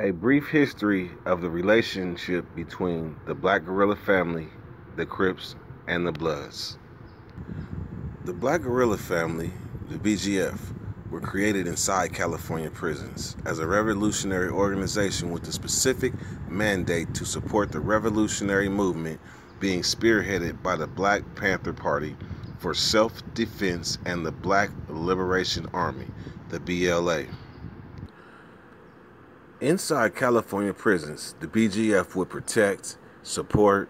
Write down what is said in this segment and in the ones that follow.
A brief history of the relationship between the Black Guerrilla family, the Crips, and the Bloods. The Black Guerrilla family, the BGF, were created inside California prisons as a revolutionary organization with the specific mandate to support the revolutionary movement being spearheaded by the Black Panther Party for Self Defense and the Black Liberation Army, the BLA. Inside California prisons, the BGF would protect, support,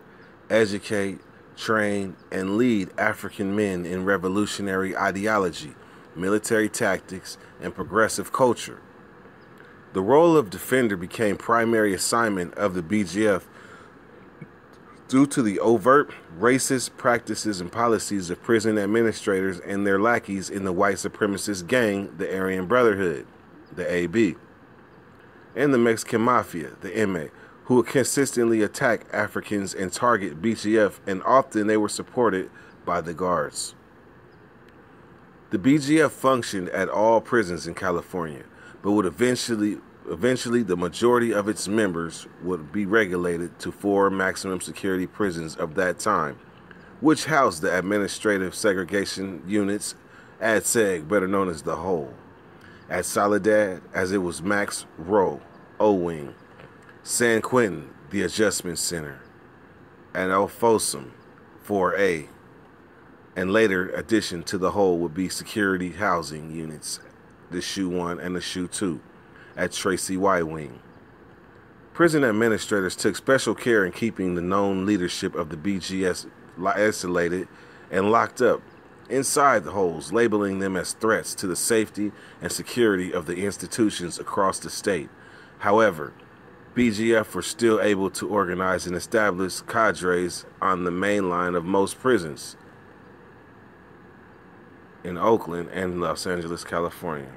educate, train, and lead African men in revolutionary ideology, military tactics, and progressive culture. The role of defender became primary assignment of the BGF due to the overt racist practices and policies of prison administrators and their lackeys in the white supremacist gang, the Aryan Brotherhood, the AB and the Mexican Mafia, the MA, who would consistently attack Africans and target BGF, and often they were supported by the guards. The BGF functioned at all prisons in California, but would eventually eventually the majority of its members would be regulated to four maximum security prisons of that time, which housed the administrative segregation units ADSEG, better known as the Hole at Soledad as it was Max Row, O Wing, San Quentin, the Adjustment Center, and El Folsom, 4A, and later addition to the whole would be security housing units, the SHU 1 and the SHU 2, at Tracy Y Wing. Prison administrators took special care in keeping the known leadership of the BGF isolated and locked up inside the holes, labeling them as threats to the safety and security of the institutions across the state. However, BGF were still able to organize and establish cadres on the main line of most prisons in Oakland and Los Angeles, California.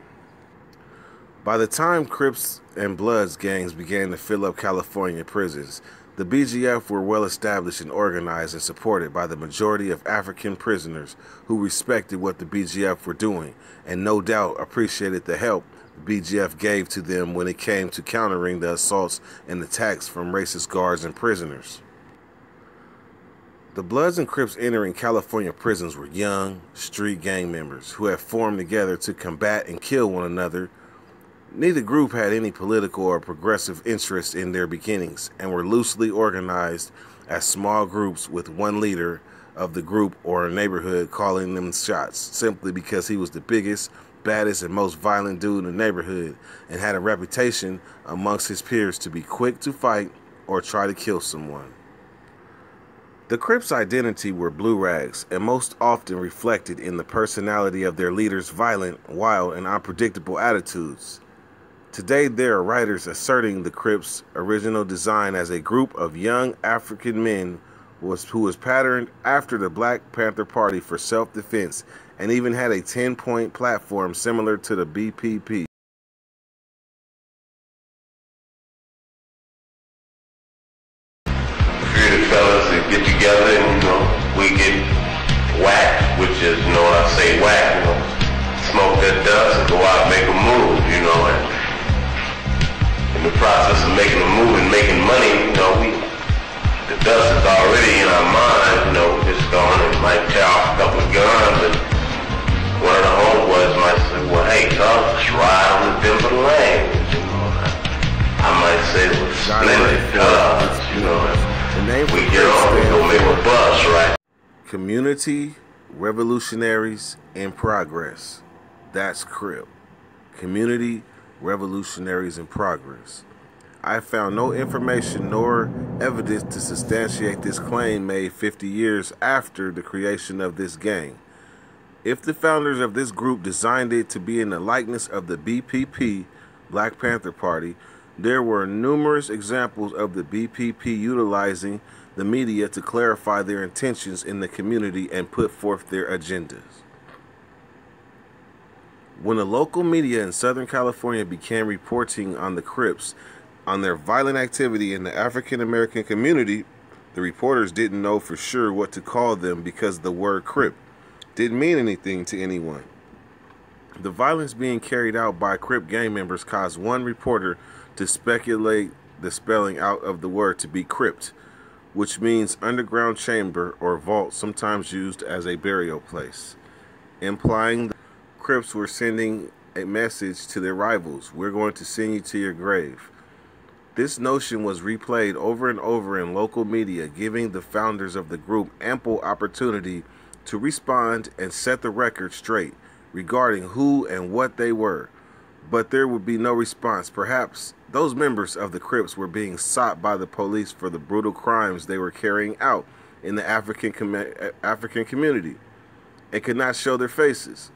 By the time Crips and Bloods gangs began to fill up California prisons, the BGF were well established and organized and supported by the majority of African prisoners who respected what the BGF were doing and no doubt appreciated the help the BGF gave to them when it came to countering the assaults and attacks from racist guards and prisoners. The Bloods and Crips entering California prisons were young, street gang members who had formed together to combat and kill one another Neither group had any political or progressive interest in their beginnings and were loosely organized as small groups with one leader of the group or a neighborhood calling them shots simply because he was the biggest, baddest, and most violent dude in the neighborhood and had a reputation amongst his peers to be quick to fight or try to kill someone. The Crips' identity were blue rags and most often reflected in the personality of their leaders' violent, wild, and unpredictable attitudes. Today, there are writers asserting the Crips' original design as a group of young African men was, who was patterned after the Black Panther Party for self defense and even had a 10 point platform similar to the BPP. Few fellas that get together and, you know, we get whacked, which is, you know, I say whack, you know, smoke that dust and go out and make a move, process of making a move and making money, you know, we the dust is already in our mind, you know, just going and might tear off a couple of guns and one of the homeboys might say, well, hey, let's ride on the Denver lane. You know, I might say, well, splendid, cuz, uh, you know, we get on, we go make a bus, right? Community Revolutionaries in Progress. That's CRIP. Community Revolutionaries in Progress. I found no information nor evidence to substantiate this claim made 50 years after the creation of this gang. If the founders of this group designed it to be in the likeness of the BPP, Black Panther Party, there were numerous examples of the BPP utilizing the media to clarify their intentions in the community and put forth their agendas. When the local media in Southern California began reporting on the Crips on their violent activity in the African American community, the reporters didn't know for sure what to call them because the word Crip didn't mean anything to anyone. The violence being carried out by Crip gang members caused one reporter to speculate the spelling out of the word to be crypt, which means underground chamber or vault, sometimes used as a burial place, implying the Crips were sending a message to their rivals We're going to send you to your grave. This notion was replayed over and over in local media, giving the founders of the group ample opportunity to respond and set the record straight regarding who and what they were. But there would be no response. Perhaps those members of the Crips were being sought by the police for the brutal crimes they were carrying out in the African, com- African community and could not show their faces.